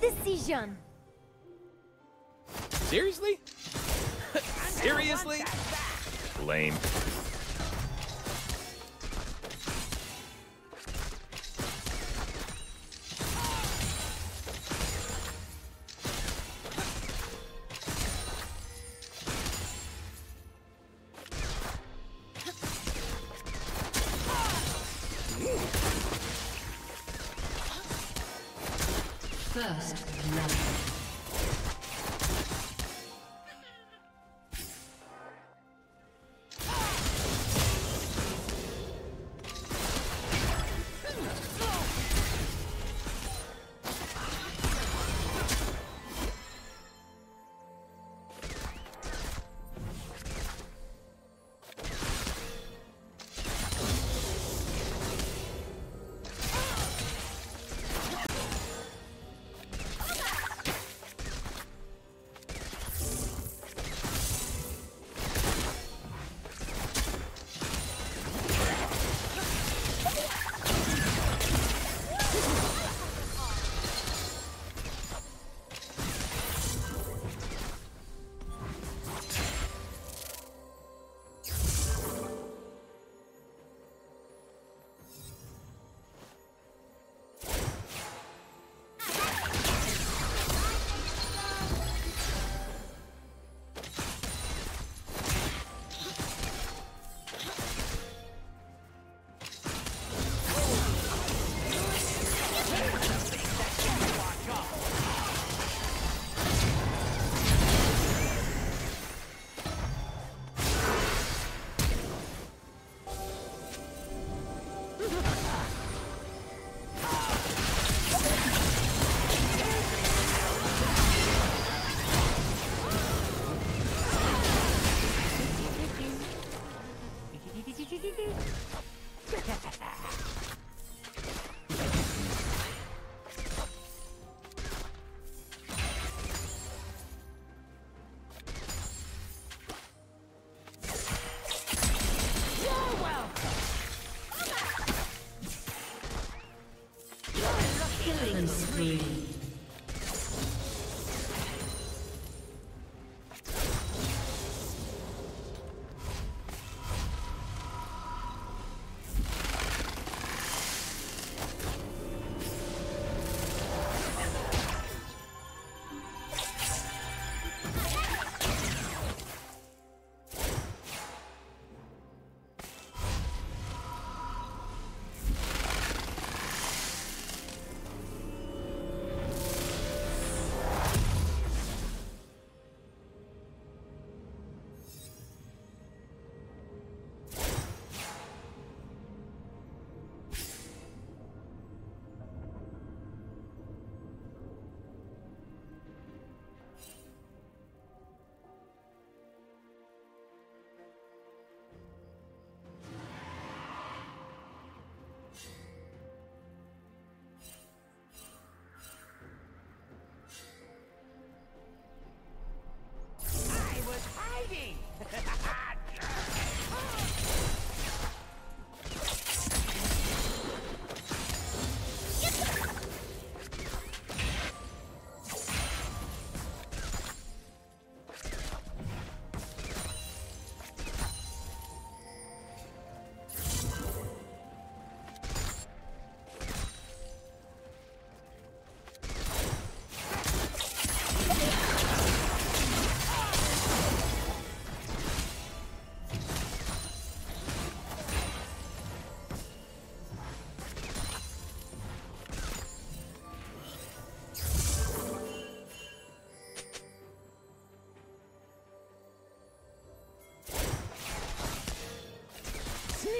decision. Seriously? Seriously? Lame.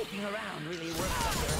Sneaking around really works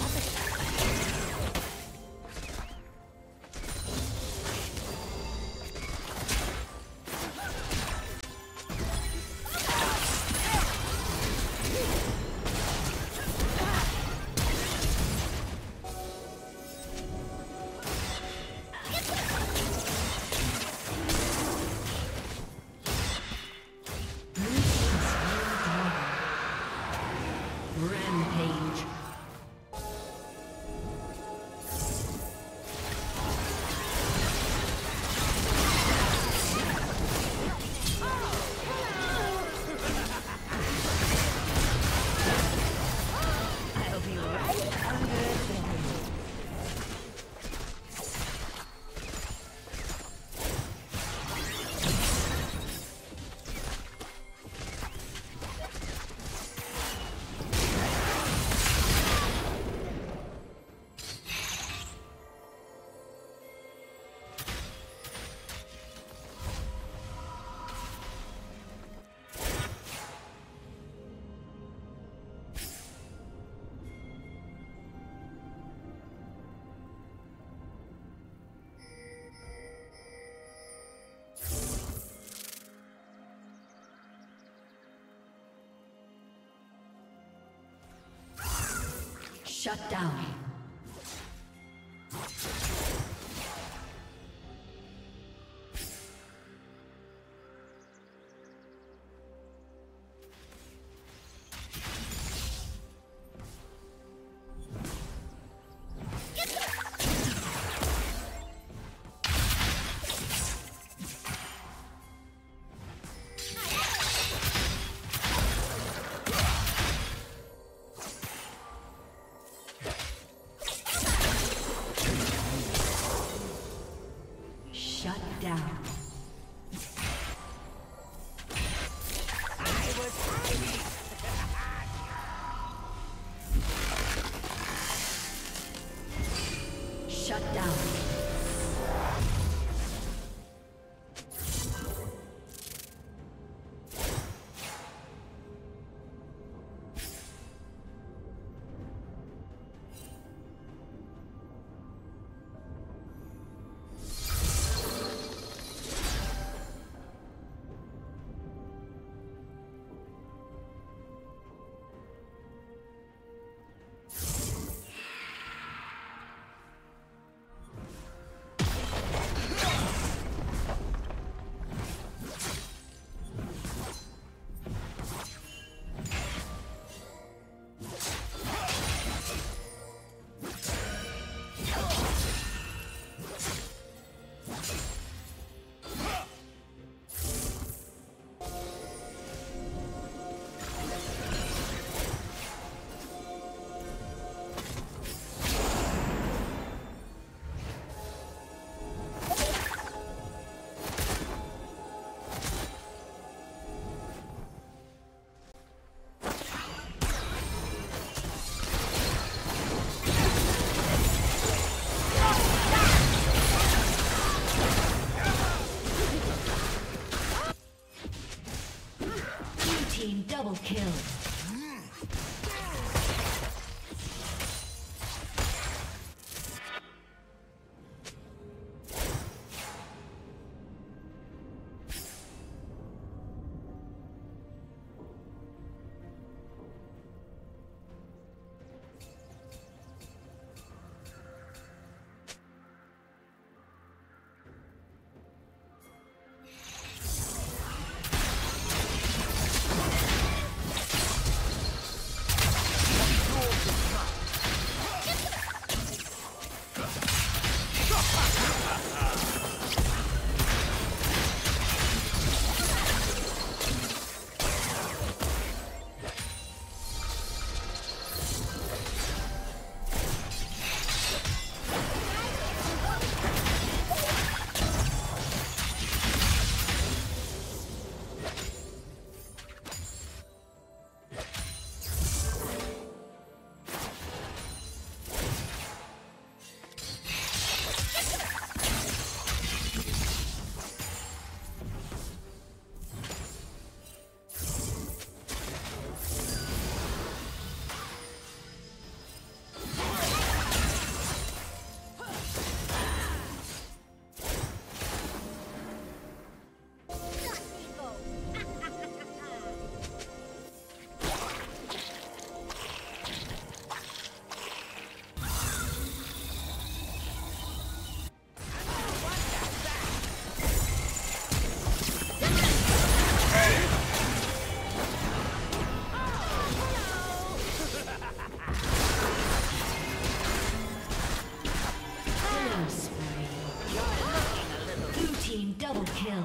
Shut down. team double kill.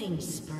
killing spree.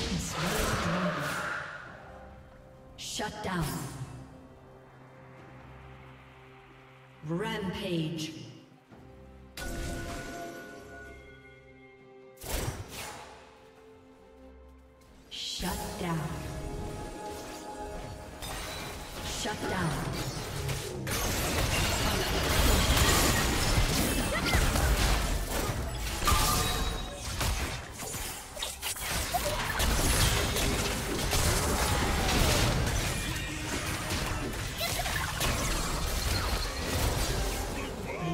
Shut down. Rampage.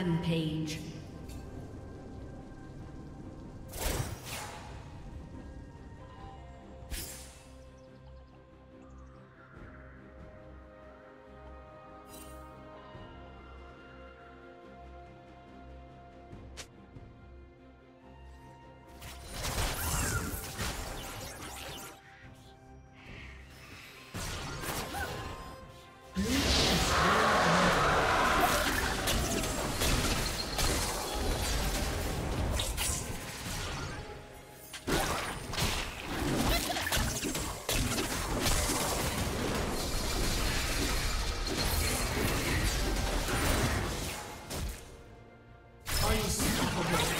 Rampage. Disconnected.